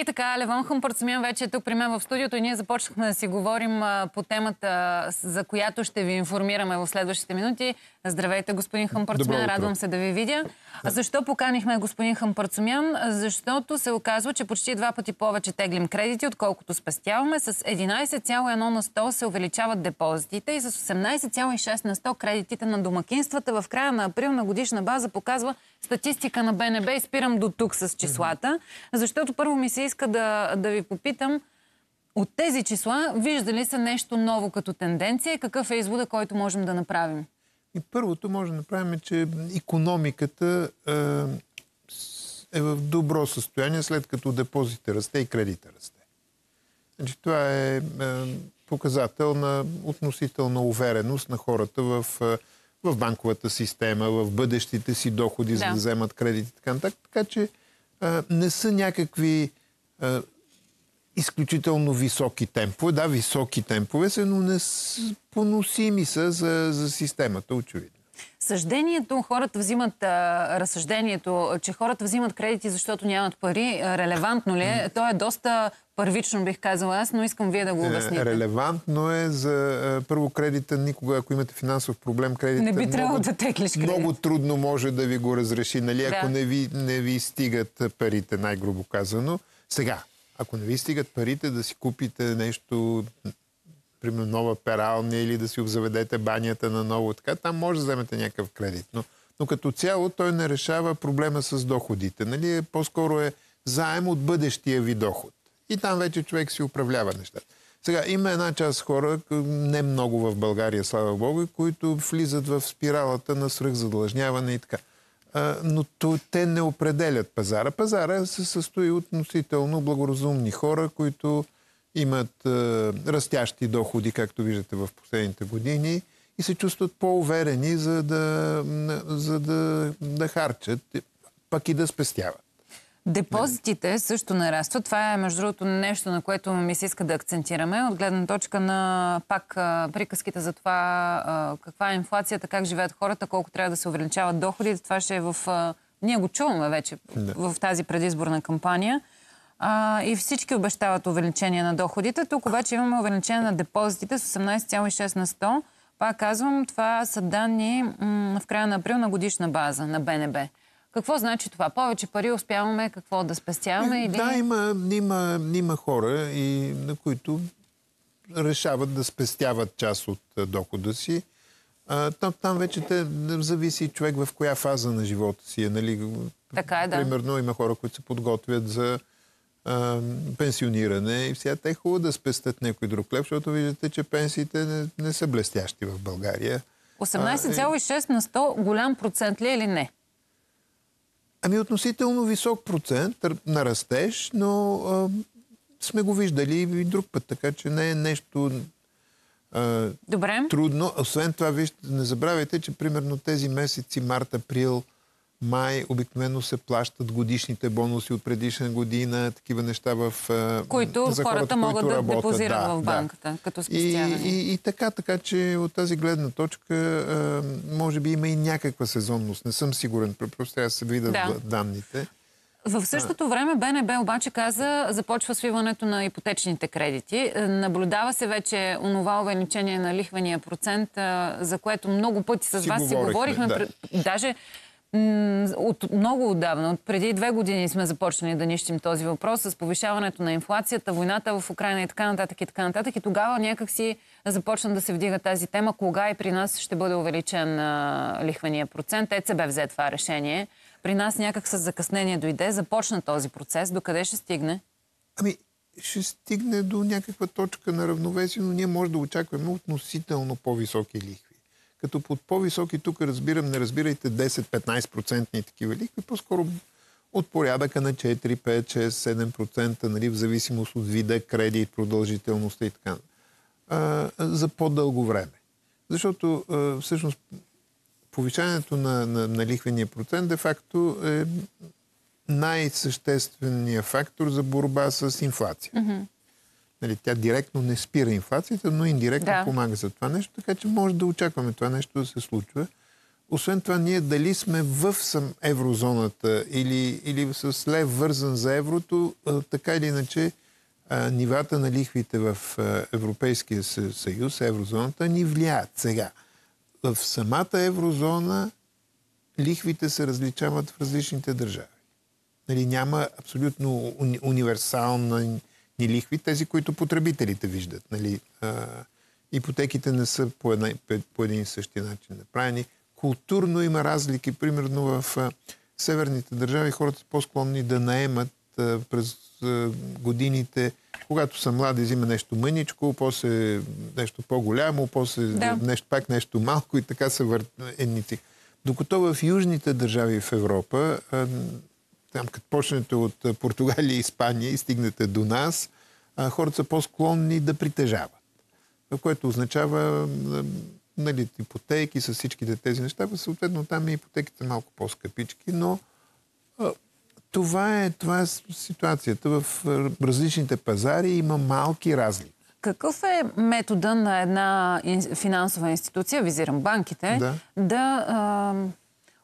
И така, Левон Хампарцумян вече е тук при мен в студиото и ние започнахме да си говорим по темата, за която ще ви информираме в следващите минути. Здравейте, господин Хампарцумян, радвам се да ви видя. Да. Защо поканихме господин Хампарцумян? Защото се оказва, че почти два пъти повече теглим кредити, отколкото спестяваме. С 11,1 на 100 се увеличават депозитите и с 18,6 на 100 кредитите на домакинствата в края на април на годишна база показва статистика на БНБ и спирам до тук с числата, защото първо ми се иска да, да ви попитам от тези числа, вижда ли се нещо ново като тенденция и какъв е извода, който можем да направим? И първото може да направим, че економиката е, е в добро състояние, след като депозите расте и кредита расте. Значи, това е, е показател на относителна увереност на хората в е, в банковата система, в бъдещите си доходи, да. за да вземат кредити така нататък. Така че а, не са някакви а, изключително високи темпове. Да, високи темпове са, но не поносими са за, за системата, очевидно. Съждението, хората взимат, а, разсъждението, че хората взимат кредити, защото нямат пари, релевантно ли е? То е доста първично, бих казала аз, но искам вие да го е, обясните. Релевантно е за първо кредита. Никога, ако имате финансов проблем, кредита не би трябвало да теглиш кредит. Много трудно може да ви го разреши, нали? Ако да. не, ви, не ви стигат парите, най-грубо казано. Сега, ако не ви стигат парите да си купите нещо примерно нова пералня или да си обзаведете банята на ново, така, там може да вземете някакъв кредит. Но, но като цяло той не решава проблема с доходите. Нали? По-скоро е заем от бъдещия ви доход. И там вече човек си управлява нещата. Сега, има една част хора, не много в България, слава Богу, които влизат в спиралата на свръхзадлъжняване и така. А, но то, те не определят пазара. Пазара се състои от носително благоразумни хора, които имат а, растящи доходи, както виждате в последните години, и се чувстват по-уверени, за да, за да, да харчат, пък и да спестяват. Депозитите също нарастват. Това е, между другото, нещо, на което ми се иска да акцентираме. От гледна точка на пак приказките за това каква е инфлацията, как живеят хората, колко трябва да се увеличават доходите. Това ще е в... Ние го чуваме вече да. в тази предизборна кампания. А, и всички обещават увеличение на доходите. Тук обаче имаме увеличение на депозитите с 18,6 на 100. Пак казвам, това са данни в края на април на годишна база на БНБ. Какво значи това? Повече пари успяваме какво да спестяваме? Или... Да, има, има, има хора, и, на които решават да спестяват част от дохода си. А, там, там вече те зависи човек в коя фаза на живота си е. Нали? Така е, да. Примерно има хора, които се подготвят за а, пенсиониране и сега те е хубаво да спестят някой друг лев, защото виждате, че пенсиите не, не са блестящи в България. 18,6 на 100 голям процент ли е или не? Ами относително висок процент на растеж, но а, сме го виждали и друг път, така че не е нещо а, Добре. трудно. Освен това, вижте, не забравяйте, че примерно тези месеци, март, април, май обикновено се плащат годишните бонуси от предишна година, такива неща в... Които за хората, хората могат да работят. депозират да, в банката, да. като спестяване. И, и, и така, така че от тази гледна точка може би има и някаква сезонност. Не съм сигурен, просто трябва да се видят да. данните. В същото време БНБ обаче каза, започва свиването на ипотечните кредити. Наблюдава се вече онова увеличение на лихвения процент, за което много пъти с си вас си говорихме. Да. Даже от много отдавна, от преди две години сме започнали да нищим този въпрос с повишаването на инфлацията, войната в Украина и така нататък и така нататък. И тогава някакси започна да се вдига тази тема, кога и при нас ще бъде увеличен а, лихвения процент. ЕЦБ взе това решение. При нас някак с закъснение дойде, започна този процес. До къде ще стигне? Ами, ще стигне до някаква точка на равновесие, но ние може да очакваме относително по-високи лихви. Като под по-високи тук разбирам, не разбирайте 10-15% такива лихви, по-скоро от порядъка на 4, 5, 6, 7%, нали, в зависимост от вида, кредит, продължителността и така. А, за по-дълго време. Защото а, всъщност повишаването на, на, на лихвения процент де-факто е най-същественият фактор за борба с инфлация. Mm-hmm. Нали, тя директно не спира инфлацията, но индиректно да. помага за това нещо, така че може да очакваме това нещо да се случва. освен това, ние дали сме в сам еврозоната или, или с лев вързан за еврото, така или иначе нивата на лихвите в Европейския съюз, еврозоната, ни влияят сега. В самата еврозона лихвите се различават в различните държави. Нали, няма абсолютно уни, универсални лихви, тези, които потребителите виждат. Нали, а, ипотеките не са по, една, по един и същи начин направени. Културно има разлики. Примерно в а, северните държави хората са по-склонни да наемат а, през а, годините, когато са млади, взима нещо мъничко, после нещо по-голямо, после да. нещо, пак нещо малко и така се върт едници. Докато в южните държави в Европа, там като почнете от Португалия и Испания и стигнете до нас, хората са по-склонни да притежават. Което означава нали, ипотеки с всичките тези неща. Съответно там и ипотеките малко по-скъпички, но това е, това е ситуацията. В различните пазари има малки разлики. Какъв е метода на една финансова институция, визирам банките, да, да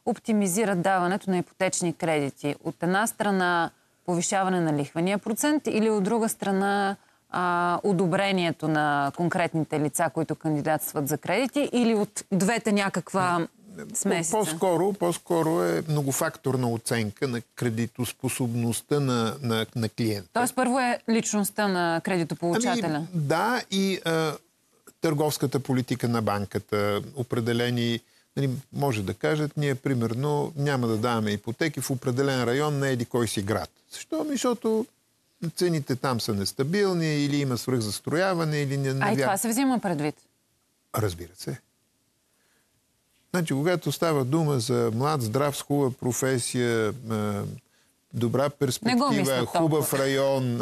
оптимизират даването на ипотечни кредити? От една страна повишаване на лихвения процент или от друга страна а, одобрението на конкретните лица, които кандидатстват за кредити или от двете някаква смесица? По-скоро, по-скоро е многофакторна оценка на кредитоспособността на, на, на клиента. Тоест първо е личността на кредитополучателя. Ами, да, и а, търговската политика на банката, определени нали, може да кажат, ние примерно няма да даваме ипотеки в определен район на еди кой си град. Защо? Ами, защото цените там са нестабилни или има свръхзастрояване или не... А и това се взима предвид? Разбира се. Значи, когато става дума за млад, здрав, с хубава професия, добра перспектива, хубав район,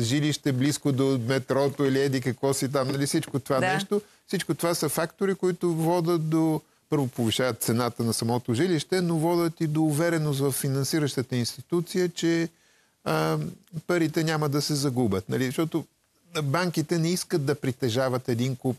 жилище близко до метрото или еди какво си там, нали всичко това да. нещо, всичко това са фактори, които водат до първо повишават цената на самото жилище, но водят и до увереност в финансиращата институция, че а, парите няма да се загубят. Нали? Защото банките не искат да притежават един куп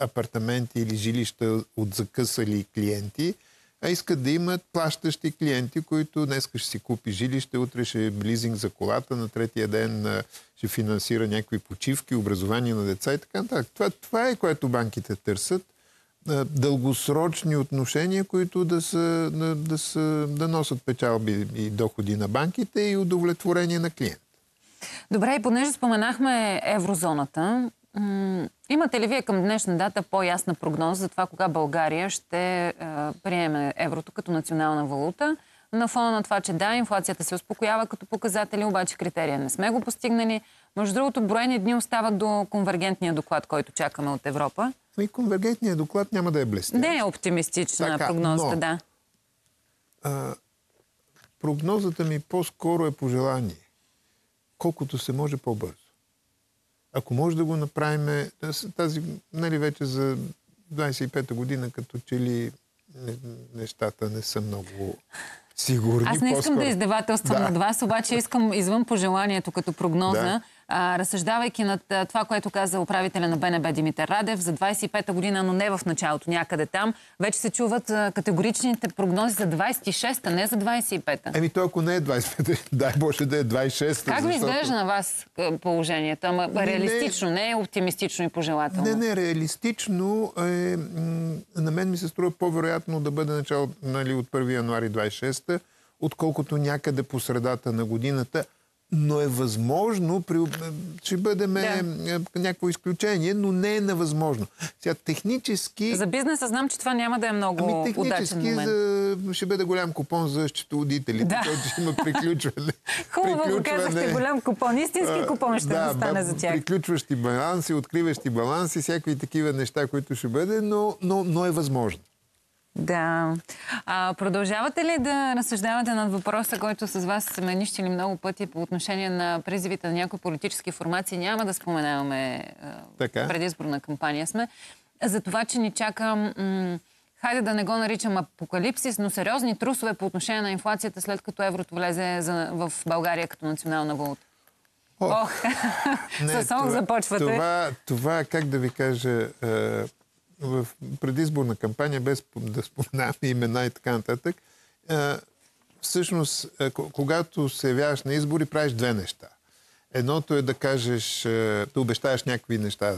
апартаменти или жилища от закъсали клиенти, а искат да имат плащащи клиенти, които днес ще си купи жилище, утре ще е лизинг за колата, на третия ден ще финансира някакви почивки, образование на деца и така нататък. Това, това е което банките търсят. Дългосрочни отношения, които да, са, да, да, са, да носят печалби и доходи на банките и удовлетворение на клиент. Добре, и понеже споменахме еврозоната, имате ли вие към днешна дата по-ясна прогноза за това кога България ще приеме еврото като национална валута? На фона на това, че да, инфлацията се успокоява като показатели, обаче критерия не сме го постигнали. Между другото, броени дни остават до конвергентния доклад, който чакаме от Европа. И конвергентният доклад няма да е блестящ. Не е оптимистична така, прогнозата, но, да. А, прогнозата ми по-скоро е пожелание колкото се може по-бързо. Ако може да го направим тази, нали вече за 25-та година, като че ли нещата не са много сигурни. Аз не искам да издевателствам да. над вас, обаче искам извън пожеланието като прогноза да а, разсъждавайки над това, което каза управителя на БНБ Димитър Радев за 25-та година, но не в началото, някъде там, вече се чуват категоричните прогнози за 26-та, не за 25-та. Еми, то ако не е 25-та, дай Боже да е 26-та. Как ви изглежда на вас положението? Ама не, реалистично, не е оптимистично и пожелателно. Не, не, реалистично е, на мен ми се струва по-вероятно да бъде начало нали, от 1 януари 26-та, отколкото някъде по средата на годината но е възможно, при... ще бъдем да. Е, някакво изключение, но не е невъзможно. Сега технически... За бизнеса знам, че това няма да е много ами, технически за... ще бъде голям купон за счетоводителите, да. ще има приключване. Хубаво го казахте, голям купон. Истински купон ще да, стане за тях. Приключващи баланси, откриващи баланси, всякакви такива неща, които ще бъде, но, но, но е възможно. Да. А, продължавате ли да разсъждавате над въпроса, който с вас сме нищили много пъти по отношение на призивите на някои политически формации? Няма да споменаваме така. предизборна кампания сме. За това, че ни чака, хайде да не го наричам апокалипсис, но сериозни трусове по отношение на инфлацията, след като еврото влезе за, в България като национална валута. Ох, Ох. с започвате. Това, това, как да ви кажа, е, в предизборна кампания, без да споменаваме имена и така нататък, всъщност, когато се явяваш на избори, правиш две неща. Едното е да кажеш, да обещаеш някакви неща,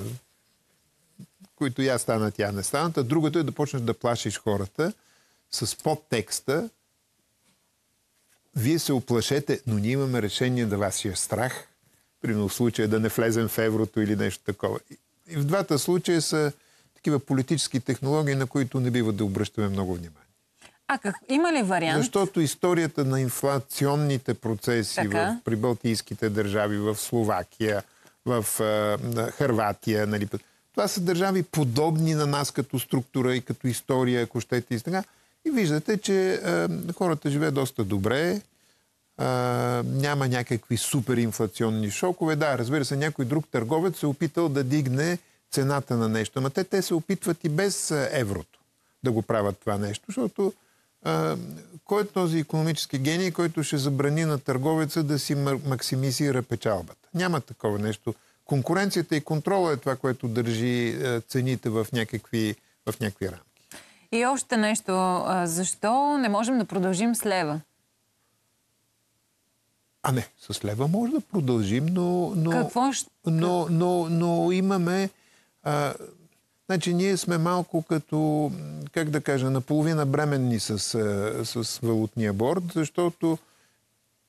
които я станат, я не станат, а другото е да почнеш да плашиш хората с подтекста. Вие се оплашете, но ние имаме решение да е страх. Примерно в случая да не влезем в еврото или нещо такова. И в двата случая са такива политически технологии, на които не бива да обръщаме много внимание. А как, има ли вариант? Защото историята на инфлационните процеси в прибалтийските държави, в Словакия, в uh, Харватия, нали, това са държави подобни на нас като структура и като история, ако щете и така. И виждате, че uh, хората живеят доста добре, Uh, няма някакви супер инфлационни шокове. Да, разбира се, някой друг търговец се е опитал да дигне цената на нещо. Ама те, те се опитват и без еврото да го правят това нещо, защото а, кой е този економически гений, който ще забрани на търговеца да си максимизира печалбата? Няма такова нещо. Конкуренцията и контрола е това, което държи цените в някакви, в някакви рамки. И още нещо. Защо не можем да продължим с лева? А не, с лева може да продължим, но... но Какво ще... Но, но, но имаме... А, значи ние сме малко като, как да кажа, наполовина бременни с, с валутния борт, защото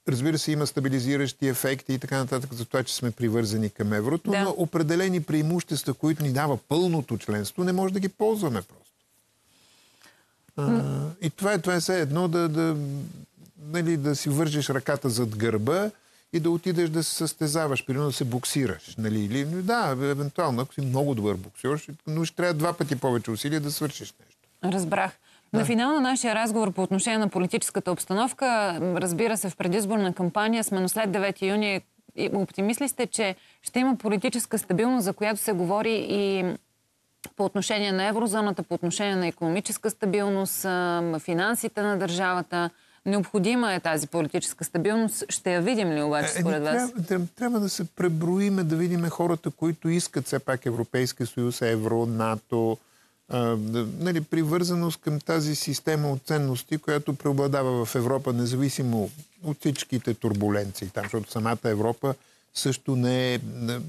разбира се, има стабилизиращи ефекти и така нататък за това, че сме привързани към еврото, да. но определени преимущества, които ни дава пълното членство, не може да ги ползваме просто. А, и това е, това е все едно да, да, нали, да си вържеш ръката зад гърба и да отидеш да се състезаваш, примерно да се боксираш. Нали? Или, да, евентуално, ако си много добър боксер, но ще трябва два пъти повече усилия да свършиш нещо. Разбрах. На финал на нашия разговор по отношение на политическата обстановка, разбира се, в предизборна кампания сме, но след 9 юни оптимисли сте, че ще има политическа стабилност, за която се говори и по отношение на еврозоната, по отношение на економическа стабилност, финансите на държавата. Необходима е тази политическа стабилност. Ще я видим ли обаче е, според вас? Трябва, трябва да се преброиме, да видим хората, които искат все пак Европейския съюз, Евро, НАТО, а, нали, привързаност към тази система от ценности, която преобладава в Европа, независимо от всичките турбуленции там, защото самата Европа също не е...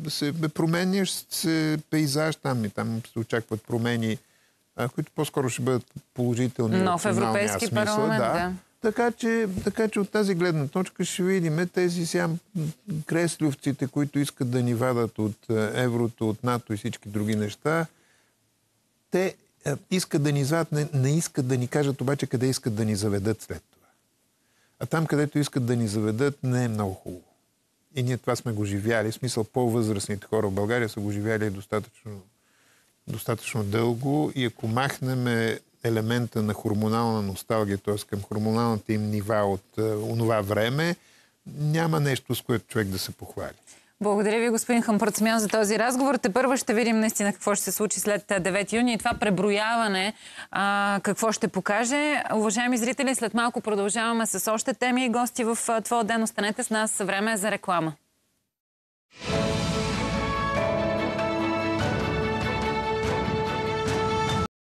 Се променяш се пейзаж там и там се очакват промени, а, които по-скоро ще бъдат положителни. Но в Европейски парламент, да. да. Така че, така че от тази гледна точка ще видим тези сега креслювците, които искат да ни вадат от е, еврото, от НАТО и всички други неща. Те е, искат да ни извадят, не, не искат да ни кажат обаче къде искат да ни заведат след това. А там, където искат да ни заведат, не е много хубаво. И ние това сме го живяли. В смисъл по-възрастните хора в България са го живяли достатъчно, достатъчно дълго. И ако махнем елемента на хормонална носталгия, т.е. към хормоналните им нива от е, онова време, няма нещо, с което човек да се похвали. Благодаря ви, господин Хампарцмян, за този разговор. Те първо ще видим наистина какво ще се случи след 9 юни и това преброяване а, какво ще покаже. Уважаеми зрители, след малко продължаваме с още теми и гости в твоя ден. Останете с нас. Време е за реклама.